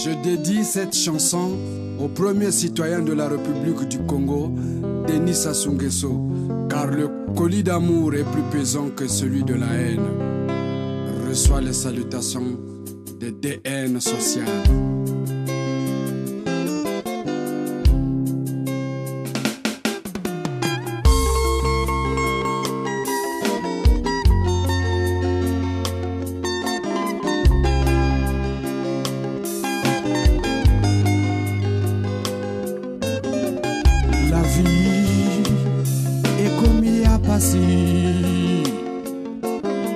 Je dédie cette chanson au premier citoyen de la République du Congo, Denis Sassou Nguesso, car le colis d'amour est plus pesant que celui de la haine. Reçois les salutations des DN sociales. pasi ekomi ya pasi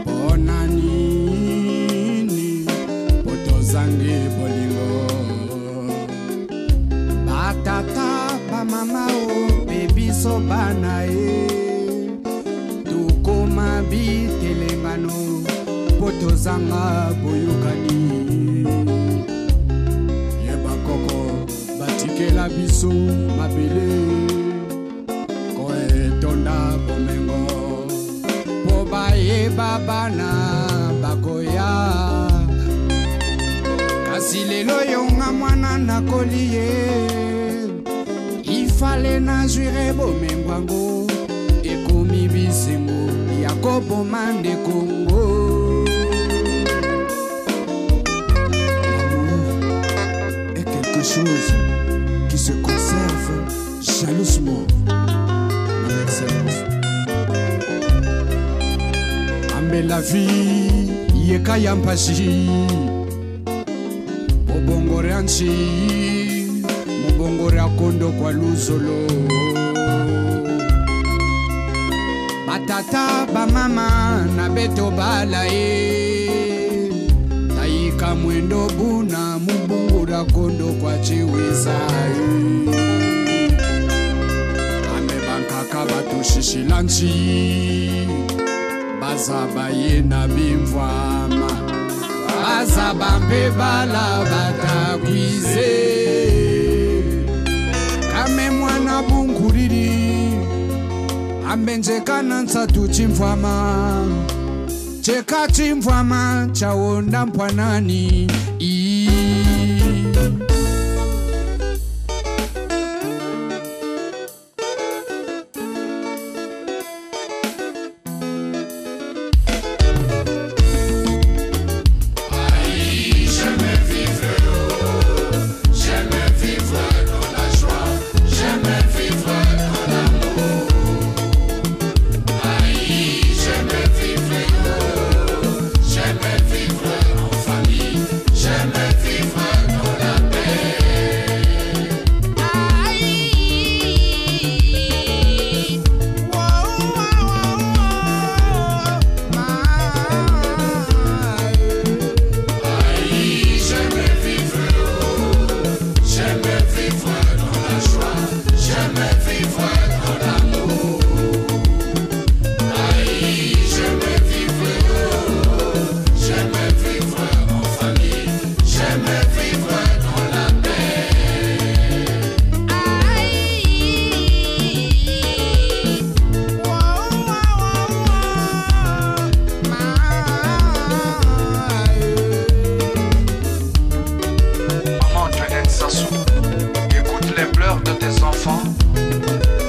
mpo na nini po tozangi bolingo batata bamama o mpe biso bana ye tokoma bitelengano po tozanga boyokani yeba koko batikela biso mabele etonda bomengo mpo bayeba bana bakoya kasi lelo yonga mwana nakoli ye ifale nazwire bomengo ango ekomi bisengo ya koboma ndekongo chose qui se conserve jalousement. excellence. Ambelavi yekaya mpasi obongore ansi mubongore akondo kwa luzolo batata ba mama na beto bala ye taika mwendo buna mubongore akondo kwa chiwezayo kushishilan chi bazabayena bimvama bazabambe bala batakwize ame mwana bunguriri ambenjekana ntsatu chimvama cheka chimvama chaonda mpwanani ii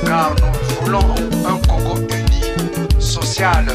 car nous voulons un Congo uni, social,